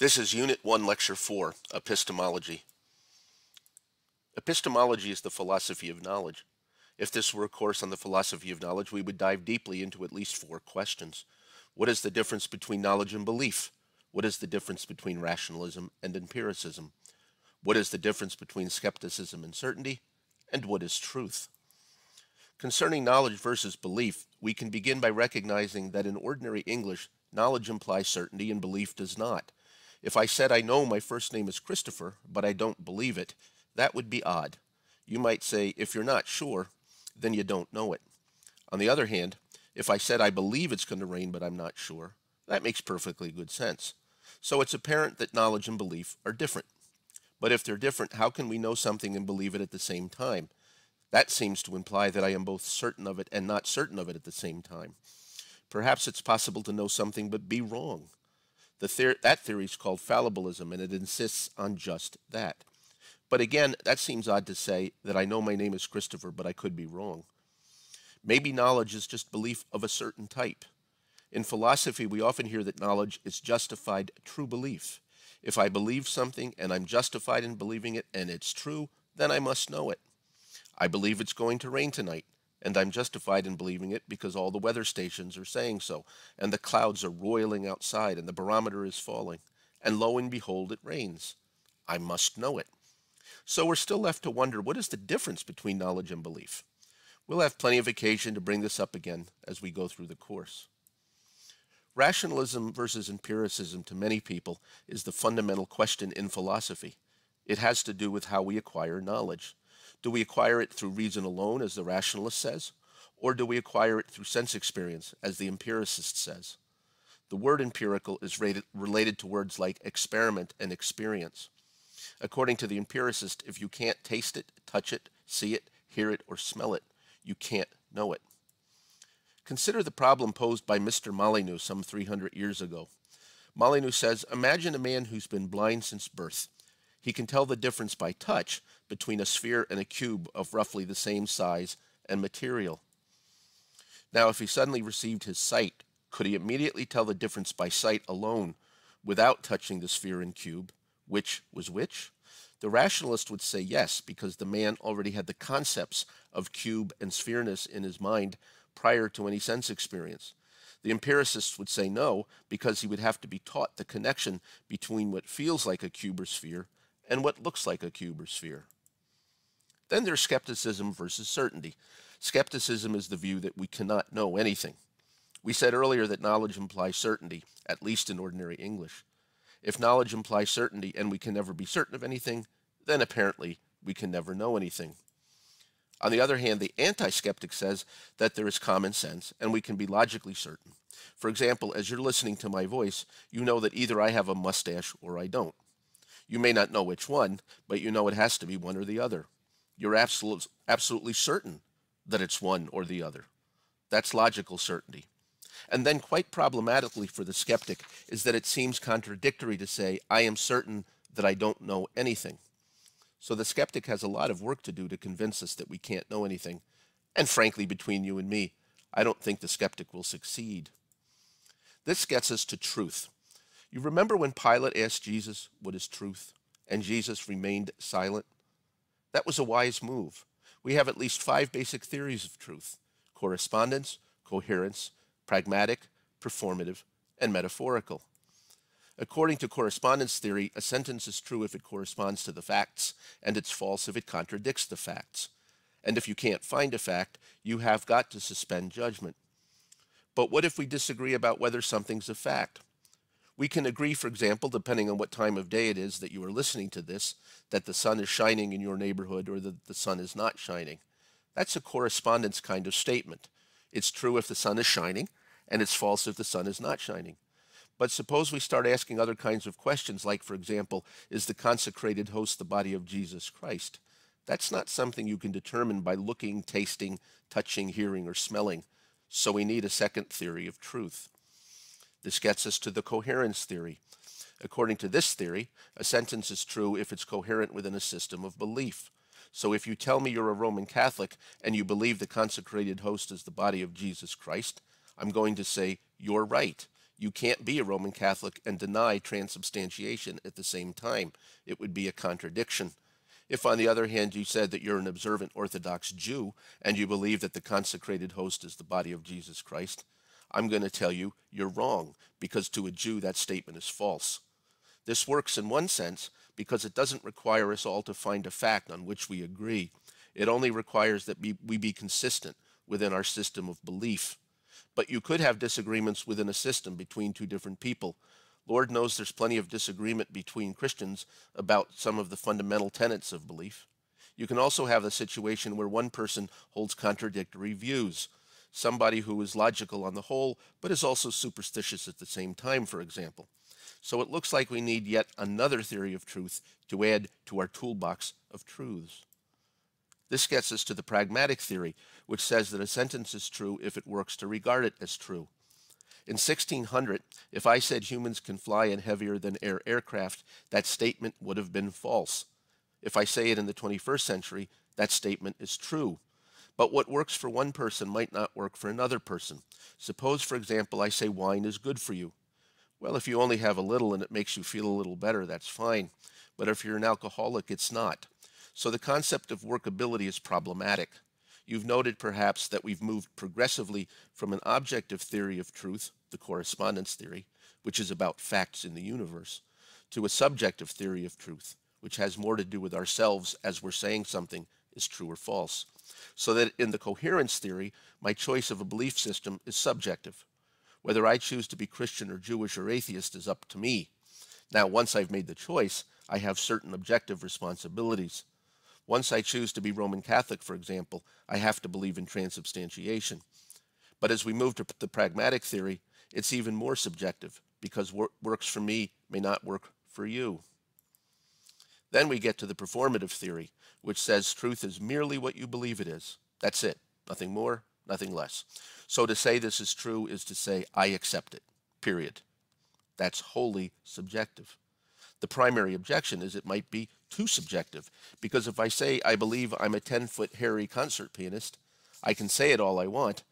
This is Unit 1, Lecture 4, Epistemology. Epistemology is the philosophy of knowledge. If this were a course on the philosophy of knowledge, we would dive deeply into at least four questions. What is the difference between knowledge and belief? What is the difference between rationalism and empiricism? What is the difference between skepticism and certainty? And what is truth? Concerning knowledge versus belief, we can begin by recognizing that in ordinary English, knowledge implies certainty and belief does not. If I said I know my first name is Christopher, but I don't believe it, that would be odd. You might say, if you're not sure, then you don't know it. On the other hand, if I said I believe it's going to rain, but I'm not sure, that makes perfectly good sense. So it's apparent that knowledge and belief are different. But if they're different, how can we know something and believe it at the same time? That seems to imply that I am both certain of it and not certain of it at the same time. Perhaps it's possible to know something but be wrong. The that theory is called fallibilism, and it insists on just that. But again, that seems odd to say that I know my name is Christopher, but I could be wrong. Maybe knowledge is just belief of a certain type. In philosophy, we often hear that knowledge is justified true belief. If I believe something and I'm justified in believing it and it's true, then I must know it. I believe it's going to rain tonight and I'm justified in believing it because all the weather stations are saying so, and the clouds are roiling outside, and the barometer is falling, and lo and behold, it rains. I must know it. So we're still left to wonder what is the difference between knowledge and belief? We'll have plenty of occasion to bring this up again as we go through the course. Rationalism versus empiricism to many people is the fundamental question in philosophy. It has to do with how we acquire knowledge. Do we acquire it through reason alone, as the rationalist says, or do we acquire it through sense experience, as the empiricist says? The word empirical is rated, related to words like experiment and experience. According to the empiricist, if you can't taste it, touch it, see it, hear it, or smell it, you can't know it. Consider the problem posed by Mr. Molyneux some 300 years ago. Molyneux says, Imagine a man who's been blind since birth. He can tell the difference by touch between a sphere and a cube of roughly the same size and material. Now, if he suddenly received his sight, could he immediately tell the difference by sight alone without touching the sphere and cube? Which was which? The rationalist would say yes, because the man already had the concepts of cube and sphereness in his mind prior to any sense experience. The empiricist would say no, because he would have to be taught the connection between what feels like a cube or sphere and what looks like a cube or sphere. Then there's skepticism versus certainty. Skepticism is the view that we cannot know anything. We said earlier that knowledge implies certainty, at least in ordinary English. If knowledge implies certainty and we can never be certain of anything, then apparently we can never know anything. On the other hand, the anti-skeptic says that there is common sense and we can be logically certain. For example, as you're listening to my voice, you know that either I have a mustache or I don't. You may not know which one, but you know it has to be one or the other. You're absolute, absolutely certain that it's one or the other. That's logical certainty. And then, quite problematically for the skeptic, is that it seems contradictory to say, I am certain that I don't know anything. So the skeptic has a lot of work to do to convince us that we can't know anything. And frankly, between you and me, I don't think the skeptic will succeed. This gets us to truth. You remember when Pilate asked Jesus, What is truth? And Jesus remained silent? That was a wise move. We have at least five basic theories of truth correspondence, coherence, pragmatic, performative, and metaphorical. According to correspondence theory, a sentence is true if it corresponds to the facts, and it's false if it contradicts the facts. And if you can't find a fact, you have got to suspend judgment. But what if we disagree about whether something's a fact? We can agree, for example, depending on what time of day it is that you are listening to this, that the sun is shining in your neighborhood or that the sun is not shining. That's a correspondence kind of statement. It's true if the sun is shining, and it's false if the sun is not shining. But suppose we start asking other kinds of questions, like, for example, is the consecrated host the body of Jesus Christ? That's not something you can determine by looking, tasting, touching, hearing, or smelling. So we need a second theory of truth. This gets us to the coherence theory. According to this theory, a sentence is true if it's coherent within a system of belief. So if you tell me you're a Roman Catholic and you believe the consecrated host is the body of Jesus Christ, I'm going to say, you're right. You can't be a Roman Catholic and deny transubstantiation at the same time. It would be a contradiction. If, on the other hand, you said that you're an observant Orthodox Jew and you believe that the consecrated host is the body of Jesus Christ, I'm going to tell you you're wrong because to a Jew that statement is false. This works in one sense because it doesn't require us all to find a fact on which we agree. It only requires that we be consistent within our system of belief. But you could have disagreements within a system between two different people. Lord knows there's plenty of disagreement between Christians about some of the fundamental tenets of belief. You can also have a situation where one person holds contradictory views. Somebody who is logical on the whole, but is also superstitious at the same time, for example. So it looks like we need yet another theory of truth to add to our toolbox of truths. This gets us to the pragmatic theory, which says that a sentence is true if it works to regard it as true. In 1600, if I said humans can fly in heavier than air aircraft, that statement would have been false. If I say it in the 21st century, that statement is true. But what works for one person might not work for another person. Suppose, for example, I say wine is good for you. Well, if you only have a little and it makes you feel a little better, that's fine. But if you're an alcoholic, it's not. So the concept of workability is problematic. You've noted perhaps that we've moved progressively from an objective theory of truth, the correspondence theory, which is about facts in the universe, to a subjective theory of truth, which has more to do with ourselves as we're saying something is true or false. So that in the coherence theory, my choice of a belief system is subjective. Whether I choose to be Christian or Jewish or atheist is up to me. Now, once I've made the choice, I have certain objective responsibilities. Once I choose to be Roman Catholic, for example, I have to believe in transubstantiation. But as we move to the pragmatic theory, it's even more subjective because what works for me may not work for you. Then we get to the performative theory, which says truth is merely what you believe it is. That's it. Nothing more, nothing less. So to say this is true is to say I accept it, period. That's wholly subjective. The primary objection is it might be too subjective, because if I say I believe I'm a 10 foot hairy concert pianist, I can say it all I want,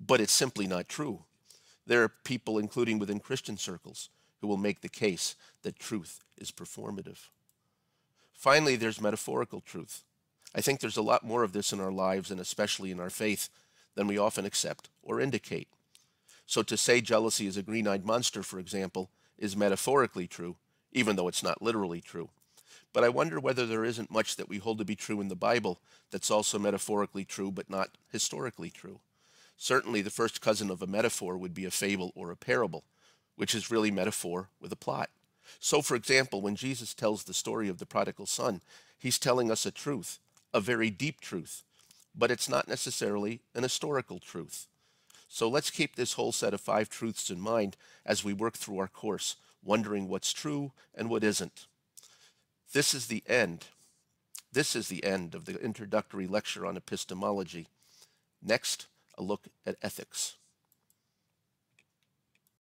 but it's simply not true. There are people, including within Christian circles, who will make the case that truth is performative. Finally, there's metaphorical truth. I think there's a lot more of this in our lives and especially in our faith than we often accept or indicate. So to say jealousy is a green-eyed monster, for example, is metaphorically true, even though it's not literally true. But I wonder whether there isn't much that we hold to be true in the Bible that's also metaphorically true but not historically true. Certainly the first cousin of a metaphor would be a fable or a parable, which is really metaphor with a plot. So for example, when Jesus tells the story of the prodigal son, he's telling us a truth, a very deep truth, but it's not necessarily an historical truth. So let's keep this whole set of five truths in mind as we work through our course, wondering what's true and what isn't. This is the end. This is the end of the introductory lecture on epistemology. Next, a look at ethics.